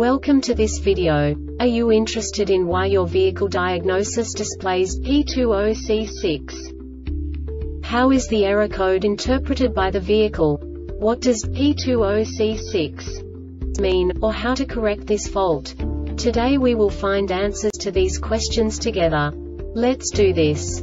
Welcome to this video. Are you interested in why your vehicle diagnosis displays P20C6? How is the error code interpreted by the vehicle? What does P20C6 mean, or how to correct this fault? Today we will find answers to these questions together. Let's do this.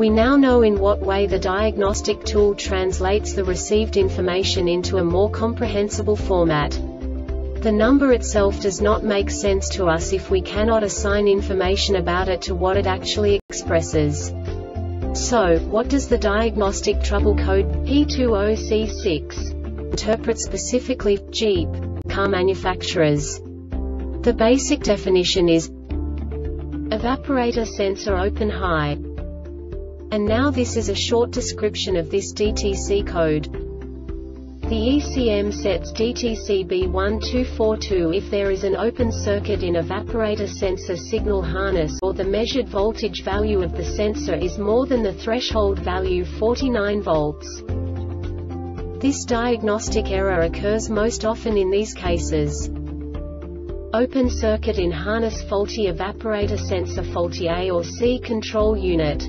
We now know in what way the diagnostic tool translates the received information into a more comprehensible format. The number itself does not make sense to us if we cannot assign information about it to what it actually expresses. So, what does the diagnostic trouble code P20C6 interpret specifically Jeep car manufacturers? The basic definition is evaporator sensor open high. And now this is a short description of this DTC code. The ECM sets DTC B1242 if there is an open circuit in evaporator sensor signal harness or the measured voltage value of the sensor is more than the threshold value 49 volts. This diagnostic error occurs most often in these cases. Open circuit in harness faulty evaporator sensor faulty A or C control unit.